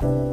Bye.